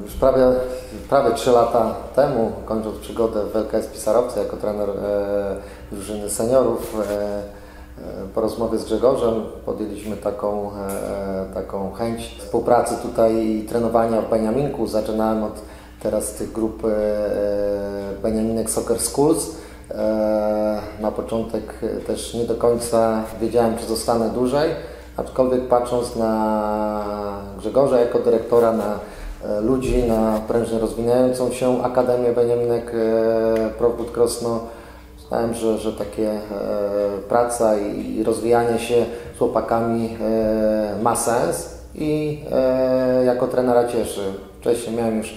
Już prawie, prawie 3 lata temu, kończąc przygodę w LKS Pisarowce jako trener e, drużyny seniorów, e, e, po rozmowie z Grzegorzem podjęliśmy taką, e, taką chęć współpracy tutaj i trenowania w Beniaminku. Zaczynałem od teraz tych grup e, Beniaminek Soccer Schools. E, Na początek też nie do końca wiedziałem, czy zostanę dłużej, aczkolwiek patrząc na Grzegorza jako dyrektora, na e, ludzi, na prężnie rozwijającą się Akademię Beniaminek e, Probud Krosno, Myślałem, że, że takie e, praca i, rozwijanie się z chłopakami e, ma sens i e, jako trenera cieszy. Wcześniej miałem już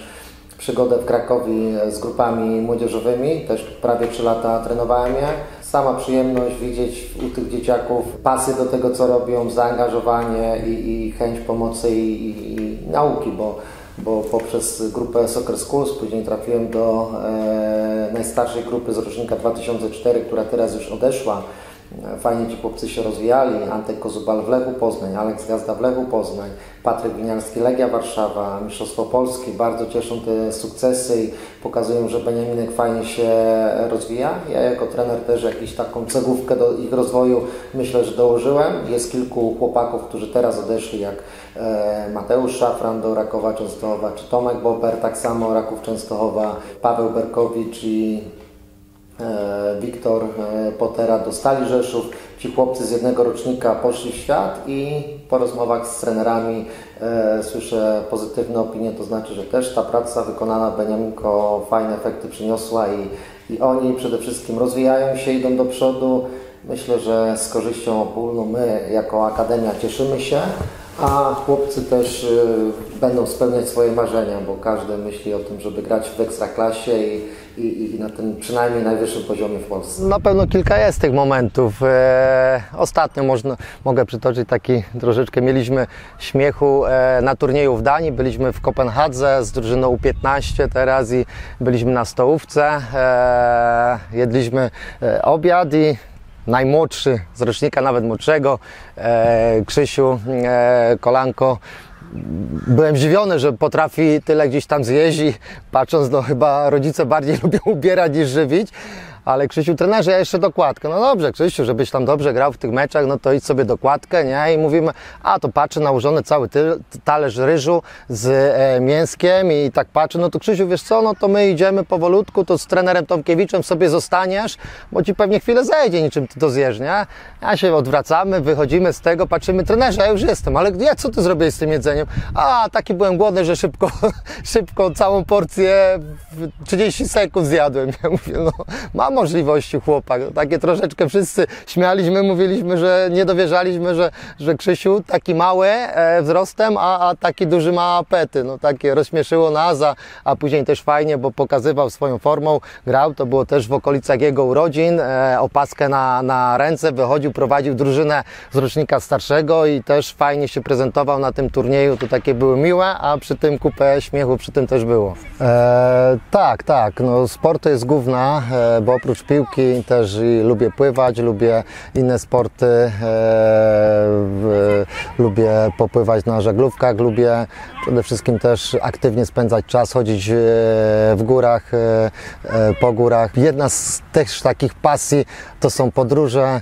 przygodę w Krakowie z grupami młodzieżowymi, też prawie 3 lata trenowałem je. Sama przyjemność widzieć u tych dzieciaków pasję do tego, co robią, zaangażowanie i, i chęć pomocy i, i, i nauki, bo bo poprzez grupę Soccer Schools później trafiłem do e, najstarszej grupy z rocznika 2004, która teraz już odeszła. Fajnie ci chłopcy się rozwijali. Antek Kozubal w Lechu Poznań, Aleks Gazda w Lechu Poznań, Patryk Winiarski Legia Warszawa, Mistrzostwo Polski. Bardzo cieszą te sukcesy i pokazują, że Beniaminek fajnie się rozwija. Ja jako trener też jakąś taką cegówkę do ich rozwoju myślę, że dołożyłem. Jest kilku chłopaków, którzy teraz odeszli, jak e, Mateusz Szafran do Rakowa Częstochowa, czy Tomek Bober, tak samo Raków Częstochowa, Paweł Berkowicz i Wiktor e, Potera do Stali Rzeszów. Ci chłopcy z jednego rocznika poszli w świat i po rozmowach z trenerami e, słyszę pozytywne opinie, to znaczy, że też ta praca wykonana w Beniaminko fajne efekty przyniosła i, i oni przede wszystkim rozwijają się, idą do przodu. Myślę, że z korzyścią ogólną my jako Akademia cieszymy się, a chłopcy też y, będą spełniać swoje marzenia, bo każdy myśli o tym, żeby grać w ekstraklasie i, i, i na tym przynajmniej najwyższym poziomie w Polsce. Na pewno kilka jest tych momentów. E, ostatnio można, mogę przytoczyć taki troszeczkę. Mieliśmy śmiechu e, na turnieju w Danii. Byliśmy w Kopenhadze z drużyną U15 teraz i byliśmy na stołówce. E, jedliśmy obiad i najmłodszy z rocznika, nawet młodszego, e, Krzysiu e, Kolanko. Byłem zdziwiony, że potrafi tyle gdzieś tam zjeść i patrząc, no chyba rodzice bardziej lubią ubierać niż żywić. Ale Krzysiu, trenerze, ja jeszcze dokładkę. No dobrze, Krzysiu, żebyś tam dobrze grał w tych meczach, no to idź sobie dokładkę, nie? I mówimy, a to patrzę, nałożony cały talerz ryżu z e, mięskiem i tak patrzę, no to Krzysiu, wiesz co, no to my idziemy powolutku, to z trenerem Tomkiewiczem sobie zostaniesz, bo ci pewnie chwilę zejdzie, niczym ty to zjesz, nie? Ja się odwracamy, wychodzimy z tego, patrzymy, trenerze, ja już jestem, ale gdzie, co ty zrobiłeś z tym jedzeniem? A, taki byłem głodny, że szybko, szybko całą porcję w 30 sekund zjadłem. Ja mówię, no, mam możliwości chłopak. Takie troszeczkę wszyscy śmialiśmy, mówiliśmy, że nie dowierzaliśmy, że, że Krzysiu taki mały e, wzrostem, a, a taki duży ma apety. No takie rozśmieszyło nas, a, a później też fajnie, bo pokazywał swoją formą, grał, to było też w okolicach jego urodzin, e, opaskę na, na ręce, wychodził, prowadził drużynę z rocznika starszego i też fajnie się prezentował na tym turnieju, to takie były miłe, a przy tym kupę śmiechu przy tym też było. E, tak, tak, no sport to jest główna, e, bo oprócz piłki też lubię pływać, lubię inne sporty, e, lubię popływać na żaglówkach, lubię przede wszystkim też aktywnie spędzać czas, chodzić e, w górach, e, e, po górach. Jedna z też takich pasji to są podróże,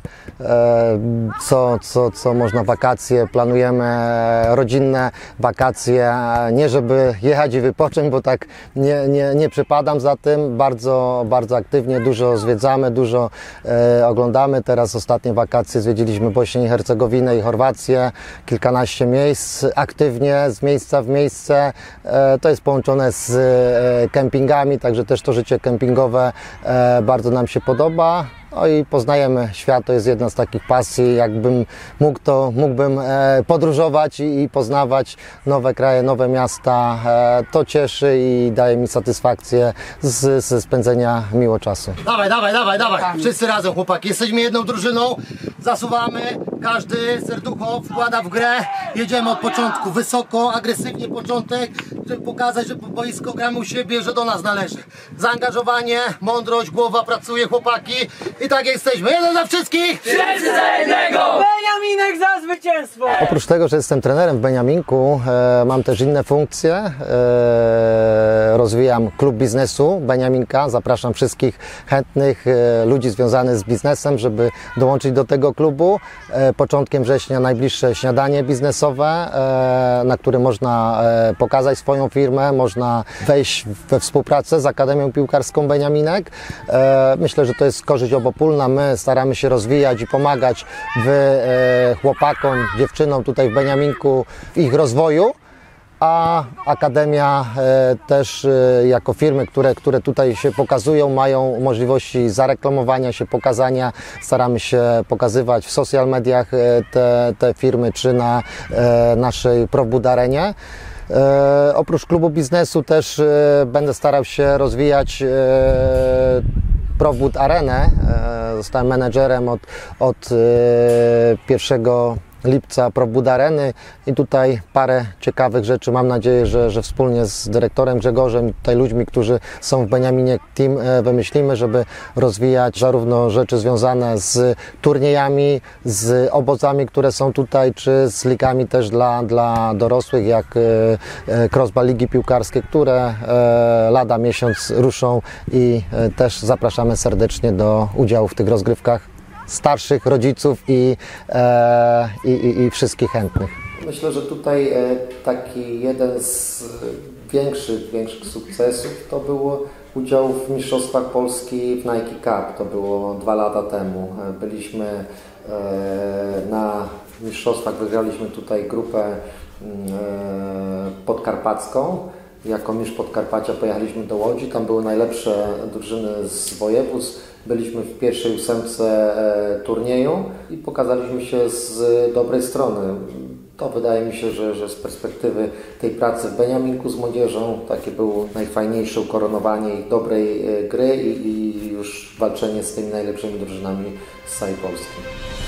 co, co, co można wakacje, planujemy rodzinne wakacje, nie żeby jechać i wypocząć, bo tak nie, nie, nie przypadam za tym, bardzo, bardzo aktywnie, dużo zwiedzamy, dużo oglądamy. Teraz ostatnie wakacje zwiedziliśmy Bośnię i Hercegowinę i Chorwację, kilkanaście miejsc aktywnie, z miejsca w miejsce. E, to jest połączone z e, kempingami, także też to życie kempingowe e, bardzo nam się podoba. No i poznajemy świat, to jest jedna z takich pasji. Jakbym mógł, to mógłbym podróżować i, poznawać nowe kraje, nowe miasta. To cieszy i daje mi satysfakcję z, ze spędzenia miło czasu. Dawaj, dawaj, dawaj, dawaj. Wszyscy razem, chłopaki. Jesteśmy jedną drużyną. Zasuwamy. Każdy serducho wkłada w grę. Jedziemy od początku. Wysoko, agresywnie początek, żeby pokazać, że boisko gramy u siebie, że do nas należy. Zaangażowanie, mądrość, głowa pracuje, chłopaki. I tak jesteśmy. Jeden za wszystkich! Beniaminek za zwycięstwo! Oprócz tego, że jestem trenerem w Beniaminku, e, mam też inne funkcje. E, rozwijam klub biznesu Beniaminka. Zapraszam wszystkich chętnych e, ludzi związanych z biznesem, żeby dołączyć do tego klubu. E, początkiem września najbliższe śniadanie biznesowe, e, na którym można e, pokazać swoją firmę, można wejść we współpracę z Akademią Piłkarską Beniaminek. Myślę, że to jest korzyść obopólna. My staramy się rozwijać i pomagać w chłopakom, dziewczynom tutaj w Beniaminku w ich rozwoju. A Akademia e, też e, jako firmy, które, które tutaj się pokazują, mają możliwości zareklamowania się, pokazania. Staramy się pokazywać w social mediach e, te, te firmy czy na e, naszej Profbudarenie. E, oprócz klubu biznesu też e, będę starał się rozwijać e, Profbud Arenę. E, zostałem menedżerem od, od e, 1 lipca Profbud Areny i tutaj parę ciekawych rzeczy. Mam nadzieję, że, że wspólnie z dyrektorem Grzegorzem i tutaj ludźmi, którzy są w Beniaminie Team e, wymyślimy, żeby rozwijać zarówno rzeczy związane z turniejami, z obozami, które są tutaj, czy z ligami też dla, dla dorosłych, jak e, e, Crossball Ligi Piłkarskie, które e, lada miesiąc ruszą. I e, też zapraszamy serdecznie do udziału w tych rozgrywkach starszych rodziców i, e, i, i, i wszystkich chętnych. Myślę, że tutaj e, taki jeden z większych, większych sukcesów to było udział w Mistrzostwach Polski w Nike Cup. To było dwa lata temu. E, Byliśmy na Mistrzostwach, wygraliśmy tutaj grupę mm, podkarpacką. Jako mistrz Podkarpacia pojechaliśmy do Łodzi, tam były najlepsze drużyny z województw. Byliśmy w pierwszej ósemce e, turnieju i pokazaliśmy się z dobrej strony. To wydaje mi się, że, że z perspektywy tej pracy w Beniaminku z młodzieżą takie było najfajniejsze ukoronowanie ich dobrej e, gry i, i już walczenie z tymi najlepszymi drużynami z całej Polski.